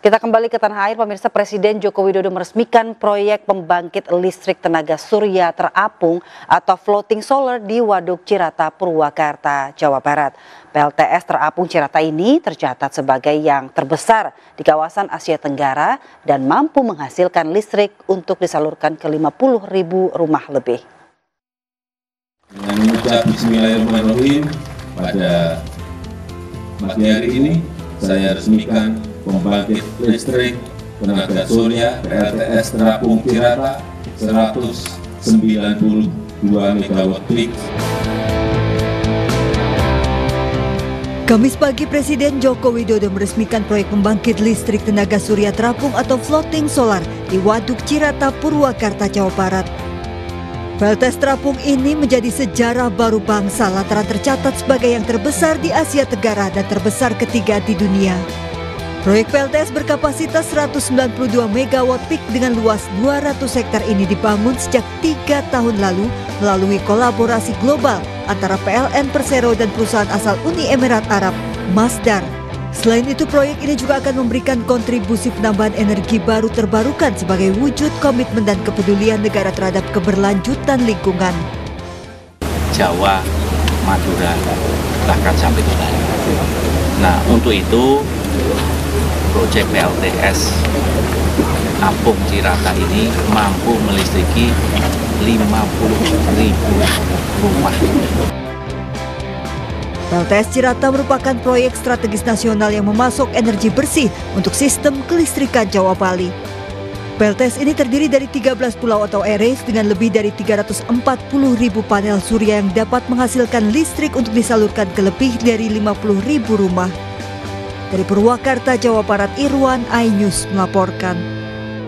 Kita kembali ke tanah air, pemirsa Presiden Joko Widodo meresmikan proyek pembangkit listrik tenaga surya terapung atau floating solar di Waduk Cirata, Purwakarta, Jawa Barat. PLTS terapung Cirata ini tercatat sebagai yang terbesar di kawasan Asia Tenggara dan mampu menghasilkan listrik untuk disalurkan ke 50 ribu rumah lebih. Dengan mengucap Bismillahirrahmanirrahim pada pagi hari ini saya resmikan pembangkit listrik tenaga surya PLTS Terapung Cirata 192 MW peak. Kamis pagi Presiden Joko Widodo meresmikan proyek pembangkit listrik tenaga surya terapung atau floating solar di Waduk Cirata, Purwakarta, Jawa Barat. PLTS terapung ini menjadi sejarah baru bangsa lantaran tercatat sebagai yang terbesar di Asia Tenggara dan terbesar ketiga di dunia. Proyek PLTS berkapasitas 192 MW peak dengan luas 200 hektar ini dibangun sejak tiga tahun lalu melalui kolaborasi global antara PLN Persero dan perusahaan asal Uni Emirat Arab, Masdar. Selain itu, proyek ini juga akan memberikan kontribusi penambahan energi baru terbarukan sebagai wujud komitmen dan kepedulian negara terhadap keberlanjutan lingkungan. Jawa, Madura, bahkan sampai ke Nah, untuk itu proyek PLTS Kampung Cirata ini mampu melistriki 50 ribu rumah. PLTS Cirata merupakan proyek strategis nasional yang memasok energi bersih untuk sistem kelistrikan Jawa Bali. PLTS ini terdiri dari 13 pulau atau areas dengan lebih dari 340 ribu panel surya yang dapat menghasilkan listrik untuk disalurkan ke lebih dari 50 ribu rumah. Dari Purwakarta, Jawa Barat, Irwan Ainus melaporkan.